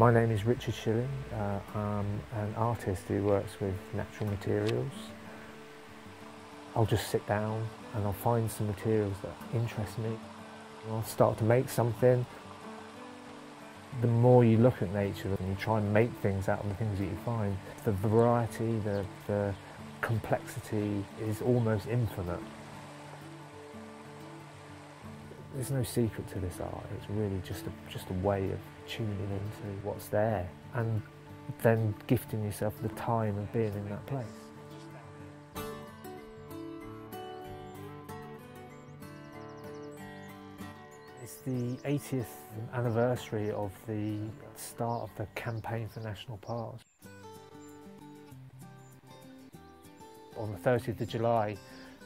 My name is Richard Shilling. Uh, I'm an artist who works with natural materials. I'll just sit down and I'll find some materials that interest me. I'll start to make something. The more you look at nature and you try and make things out of the things that you find, the variety, the, the complexity is almost infinite. There's no secret to this art. It's really just a, just a way of tuning into what's there and then gifting yourself the time of being in that place. It's the 80th anniversary of the start of the campaign for national parks. On the 30th of July,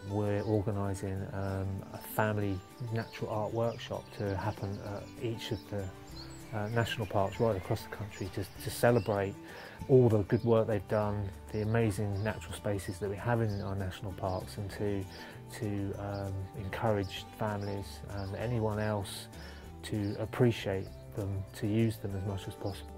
we're organising um, a family natural art workshop to happen at each of the uh, national parks right across the country to, to celebrate all the good work they've done, the amazing natural spaces that we have in our national parks and to, to um, encourage families and anyone else to appreciate them, to use them as much as possible.